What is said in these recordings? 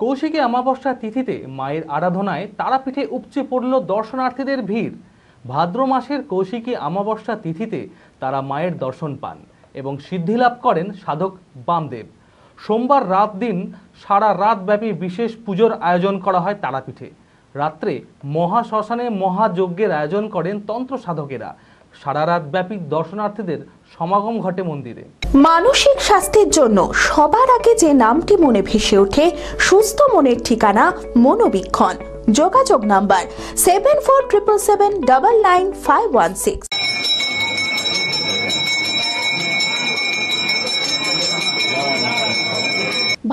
কৌশিকী অমাবস্যা তিথিতে মায়ের আরাধনায় তারাপীঠে উপচে পড়ল দর্শনার্থীদের ভিড়। ভাদ্র মাসের কৌশিকী অমাবস্যা তিথিতে তারা মায়ের দর্শন পান এবং সিদ্ধিলাভ করেন সাধক বামদেব। সোমবার রাত দিন সারা রাত ব্যাপী বিশেষ পুজোর আয়োজন করা হয় তারাপীঠে। রাত্রে মহাশ্মশানে মহাযজ্ঞের আয়োজন করেন তন্ত্র সাধকেরা। সারা রাত ব্যাপী দর্শনার্থীদের সমাগম ঘটে মন্দিরে। মানসিক স্বাস্থ্যের জন্য সবার আগে যে নামটি মনে ভেসে ওঠে সুস্থ মনের ঠিকানা মনোবীক্ষণ। যোগাযোগ number seven four triple seven double nine five one six.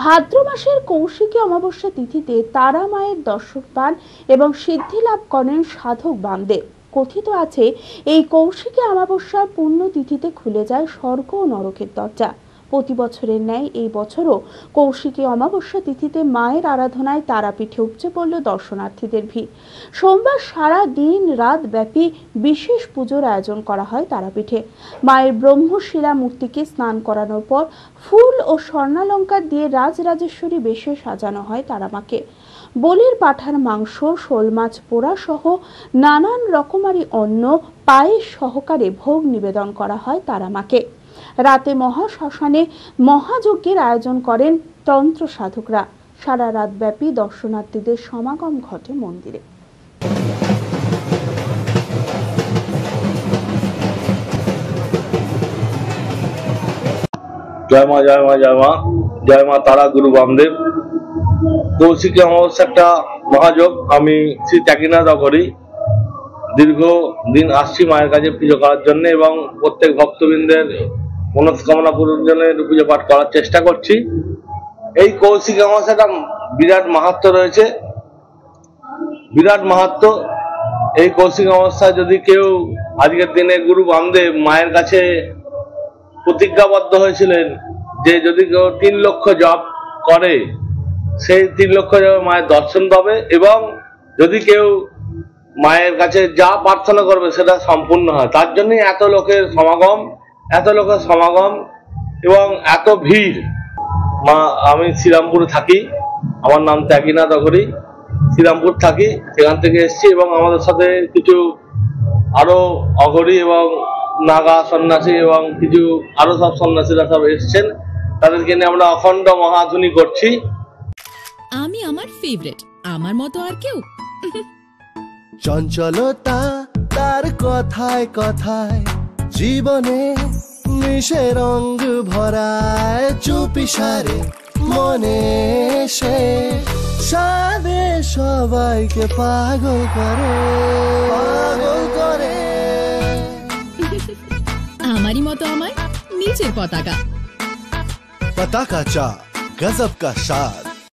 ভাদ্র মাসের কৌশিকী অমাবস্যা তিথিতে তারা মায়ের দর্শন পান এবং সিদ্ধি লাভ করেন সাধক বামদেব। কথিত আছে এই কৌশিকী অমাবস্যার পূর্ণ তিথিতে খুলে যায় স্বর্গ ও নরকের দরজা। প্রতি বছরের ন্যায় এই বছরও কৌশিকী অমাবস্যা তিথিতে মায়ের আরাধনায় তারাপীঠে উপচে পড়ল দর্শনার্থীদের ভিড়। সোমবার সারা দিন রাত ব্যাপী বিশেষ পুজোর আয়োজন করা হয় তারাপীঠে। মায়ের ব্রহ্মশিলা মূর্তিকে স্নান করানোর পর ফুল ও স্বর্ণালঙ্কার দিয়ে রাজরাজেশ্বরী বেশে সাজানো হয় তারামাকে। বলির পাঠার মাংস, শোল মাছ পোড়া সহ নানান রকমারি অন্ন পায়েস সহকারে ভোগ নিবেদন করা হয় তারামাকে। রাতে মহাশ্মশানে মহাযজ্ঞের আয়োজন করেন তন্ত্র সাধকরা সারা রাত ব্যাপী দর্শনার্থীদের সমাগম ঘটে মন্দিরে। জয় মা জয় মা জয় মা জয় মা তারা গুরু বামদেব। কৌশিকী অমাবস্যা একটা মহাযোগ আমি শ্রী ত্যাগীনাথ করি দীর্ঘ দিন আসছি মায়ের কাছে পুজো করার জন্য এবং প্রত্যেক ভক্তবৃন্দের মনস্কামনা পূরণ জন্য পুজো পাঠ করার চেষ্টা করছি। এই কৌশিকী অমাবস্যাটা বিরাট মাহাত্ম রয়েছে। বিরাট মাহাত্ম, এই কৌশিক অমাবস্যায় যদি কেউ আজকের দিনে গুরু বামদেব মায়ের কাছে প্রতিজ্ঞাবদ্ধ হয়েছিলেন যে যদি কেউ তিন লক্ষ জপ করে, সেই তিন লক্ষ জপে মায়ের দর্শন পাবে এবং যদি কেউ মায়ের কাছে যা প্রার্থনা করবে সেটা সম্পূর্ণ হয়। তার জন্যই এত লোকের সমাগম এত লোকের সমাগম এবং এত ভিড়। মা আমি শ্রীরামপুরে থাকি। আমার নাম ত্যাগীনাথ অঘরি। শ্রীরামপুর থাকি সেখান থেকে এসেছি এবং আমাদের সাথে কিছু আরও অঘরি এবং নাগা সন্ন্যাসী এবং কিছু আরও সব সন্ন্যাসীরা সব এসছেন। তাদেরকে নিয়ে আমরা অখণ্ড মহাধুনি করছি। আমি আমার ফেভারিট আমার মতো আর কেউ। চঞ্চলতা তার কথায় কথায় জীবনে মিশে রং ভরায় চুপি সারে মনে সে। সাদে সবাইকে পাগল করে পাগল করে। আমারই মতো আমার নিচের পতাকা। পতাকা চা গজব কা স্বাদ